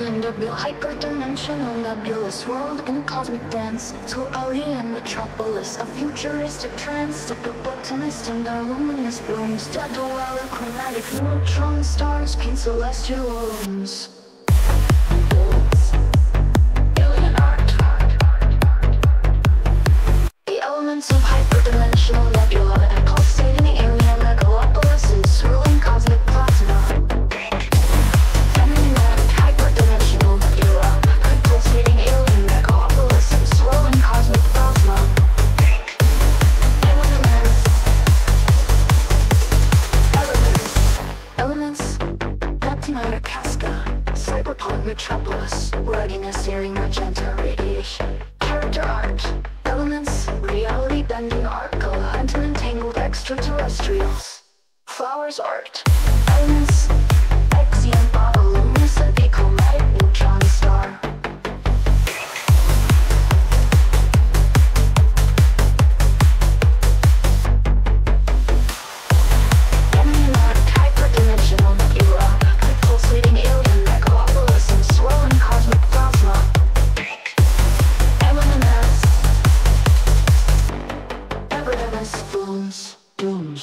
end up real hyperdimensional nebulous world in cosmic dance to in metropolis, a futuristic trance The botanist and the luminous blooms Dead well chromatic neutron stars paint celestial rooms Neptune Casca Cyberpunk Metropolis Ruggedness searing magenta radiation Character art Elements Reality bending art and entangled extraterrestrials Flowers art Elements Boom.